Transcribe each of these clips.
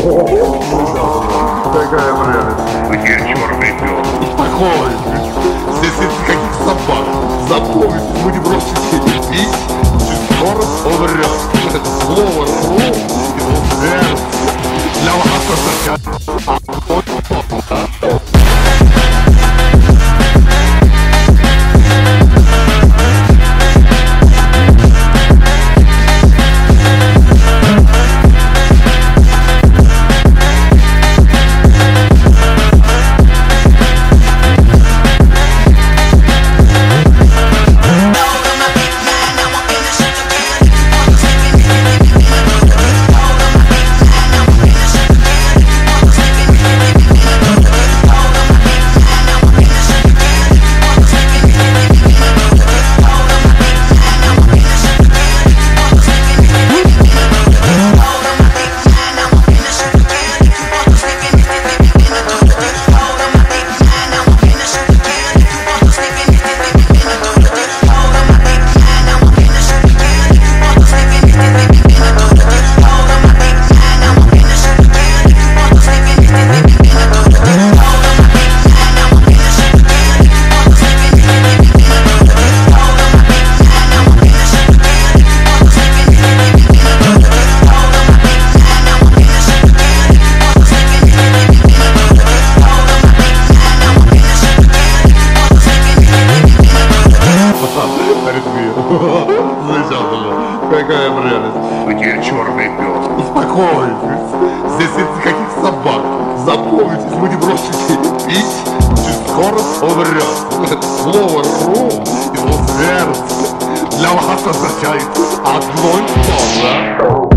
Такая прелесть. Такие черные пилы. Что такое? مبروك يا وفير لو حصل بخير عضلون مرة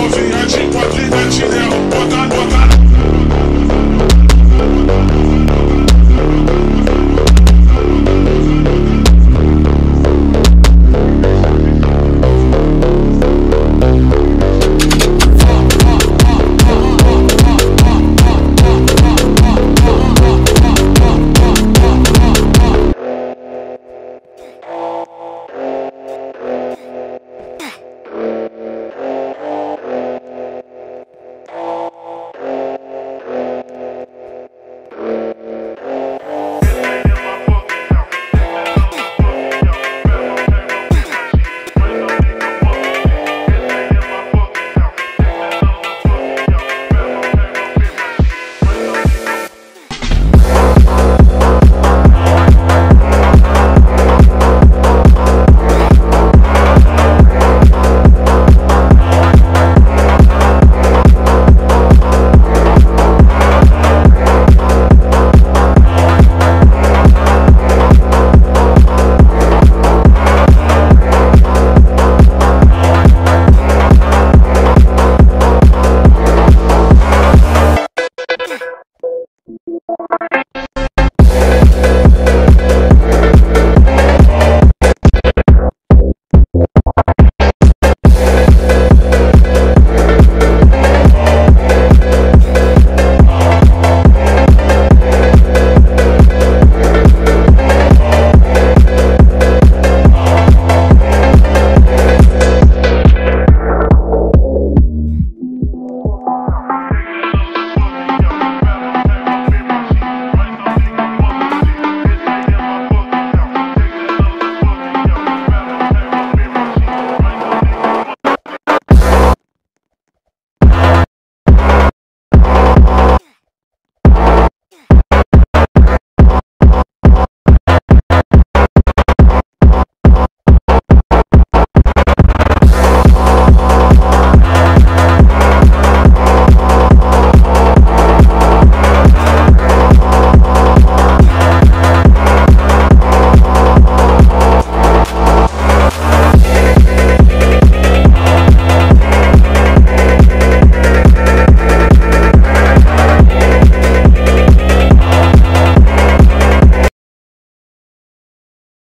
Podzinaci, podlinaci, nie